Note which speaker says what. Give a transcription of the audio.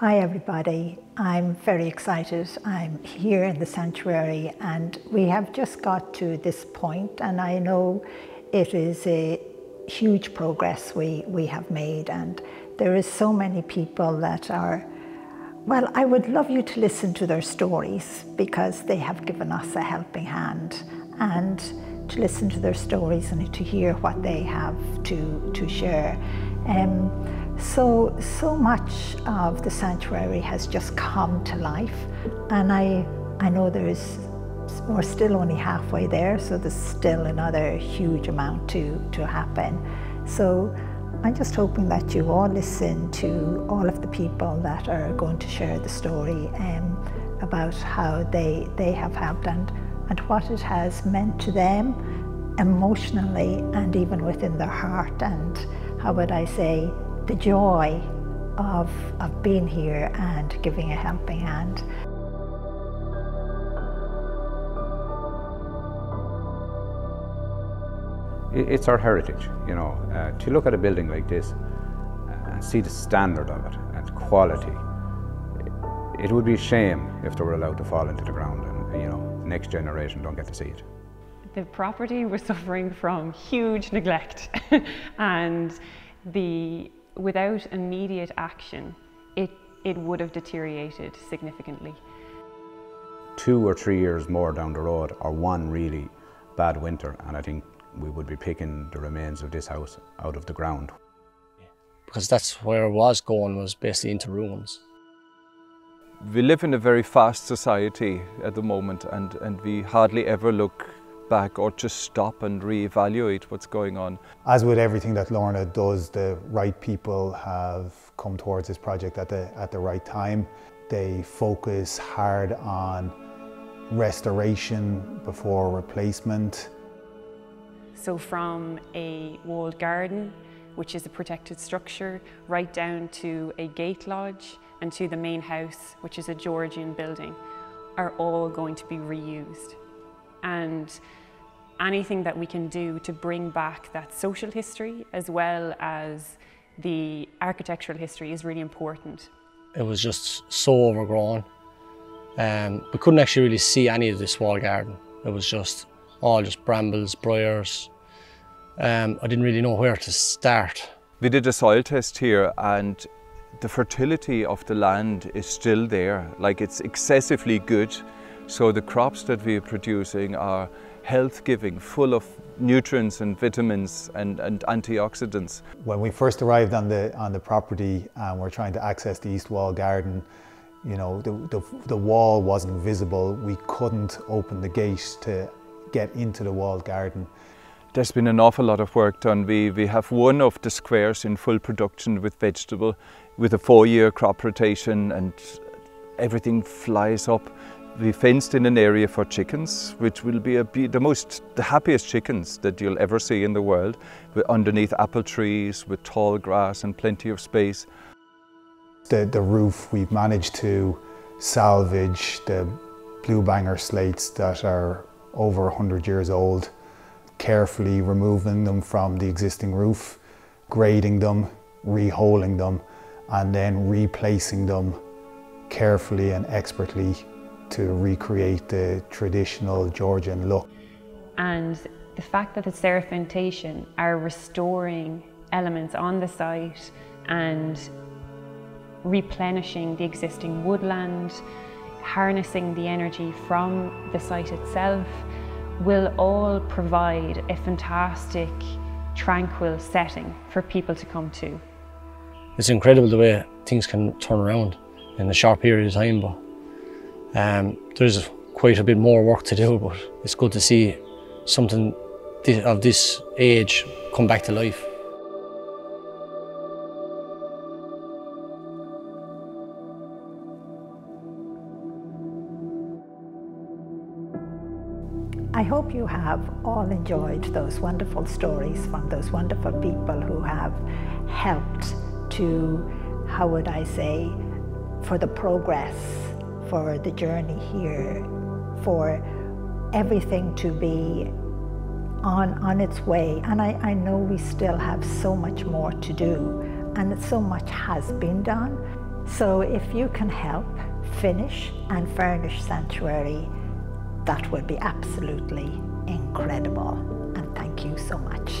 Speaker 1: Hi everybody, I'm very excited. I'm here in the sanctuary and we have just got to this point and I know it is a huge progress we, we have made and there is so many people that are well, I would love you to listen to their stories because they have given us a helping hand and to listen to their stories and to hear what they have to, to share. Um, so, so much of the sanctuary has just come to life and I, I know there is, we're still only halfway there, so there's still another huge amount to, to happen. So I'm just hoping that you all listen to all of the people that are going to share the story um, about how they, they have helped and, and what it has meant to them emotionally and even within their heart and how would I say the joy of, of being here and giving a helping hand.
Speaker 2: It's our heritage, you know, uh, to look at a building like this and see the standard of it and quality. It would be a shame if they were allowed to fall into the ground and, you know, next generation don't get to see it.
Speaker 3: The property was suffering from huge neglect and the without immediate action, it, it would have deteriorated significantly.
Speaker 2: Two or three years more down the road, or one really bad winter, and I think we would be picking the remains of this house out of the ground.
Speaker 4: Because that's where it was going, was basically into ruins.
Speaker 5: We live in a very fast society at the moment and, and we hardly ever look back or just stop and reevaluate what's going on.
Speaker 6: As with everything that Lorna does, the right people have come towards this project at the, at the right time. They focus hard on restoration before replacement.
Speaker 3: So from a walled garden, which is a protected structure, right down to a gate lodge and to the main house, which is a Georgian building, are all going to be reused. And anything that we can do to bring back that social history as well as the architectural history is really important.
Speaker 4: It was just so overgrown. Um, we couldn't actually really see any of this wall garden. It was just all just brambles, briars. Um, I didn't really know where to start.
Speaker 5: We did a soil test here and the fertility of the land is still there, like it's excessively good. So the crops that we're producing are health-giving, full of nutrients and vitamins and, and antioxidants.
Speaker 6: When we first arrived on the, on the property and we're trying to access the east wall garden, you know, the, the, the wall wasn't visible. We couldn't open the gate to get into the walled garden.
Speaker 5: There's been an awful lot of work done. We, we have one of the squares in full production with vegetable, with a four-year crop rotation and everything flies up. We fenced in an area for chickens, which will be, a, be the most, the happiest chickens that you'll ever see in the world, underneath apple trees, with tall grass and plenty of space.
Speaker 6: The, the roof, we've managed to salvage the blue Bangor slates that are over 100 years old, carefully removing them from the existing roof, grading them, reholing them, and then replacing them carefully and expertly to recreate the traditional Georgian look.
Speaker 3: And the fact that the Seraph Foundation are restoring elements on the site and replenishing the existing woodland, harnessing the energy from the site itself, will all provide a fantastic, tranquil setting for people to come to.
Speaker 4: It's incredible the way things can turn around in a short period of time, but um, there's quite a bit more work to do, but it's good to see something of this age come back to life.
Speaker 1: I hope you have all enjoyed those wonderful stories from those wonderful people who have helped to, how would I say, for the progress for the journey here, for everything to be on, on its way. And I, I know we still have so much more to do and so much has been done, So if you can help finish and furnish Sanctuary, that would be absolutely incredible. And thank you so much.